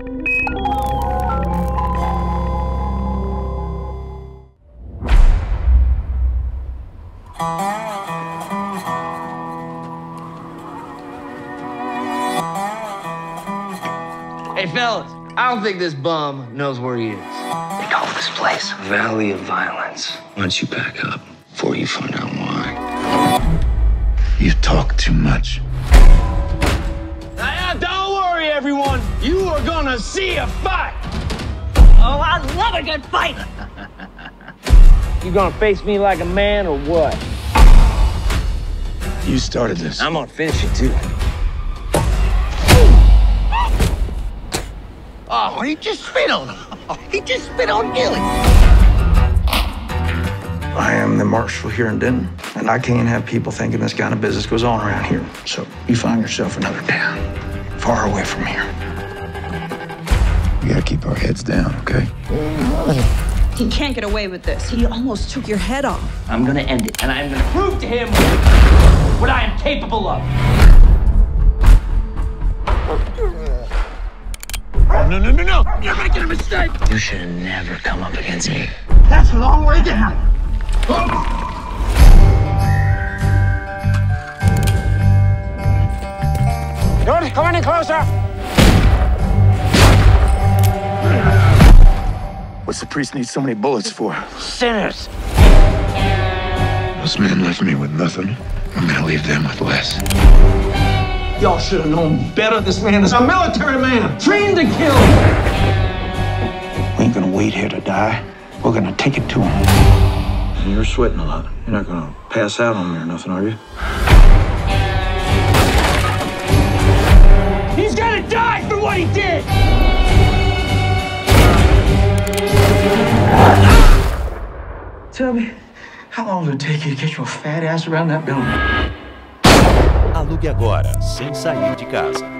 Hey, fellas, I don't think this bum knows where he is. They call this place Valley of Violence. Why don't you back up before you find out why? You talk too much. Ah, don't worry, everyone. You are gonna see a fight. Oh, I love a good fight. You gonna face me like a man or what? You started this. I'm gonna finish it too. Oh, he just spit on him. He just spit on Gilly. I am the marshal here in Denton, and I can't have people thinking this kind of business goes on around here. So you find yourself another town, far away from here. We gotta keep our heads down, okay? He can't get away with this. He almost took your head off. I'm gonna end it, and I'm gonna prove to him what I am capable of. No, no, no, no. You're making a mistake. You should have never come up against me. That's a long way down. Don't come any closer. What's the priest need so many bullets for? Sinners. Those men left me with nothing. I'm gonna leave them with less. Y'all should have known better. This man is a military man, trained to kill. We ain't gonna wait here to die. We're gonna take it to him. You're sweating a lot. You're not gonna pass out on me or nothing, are you? Tell me, how long did it take you to get your fat ass around that building? Alugue agora, sem sair de casa.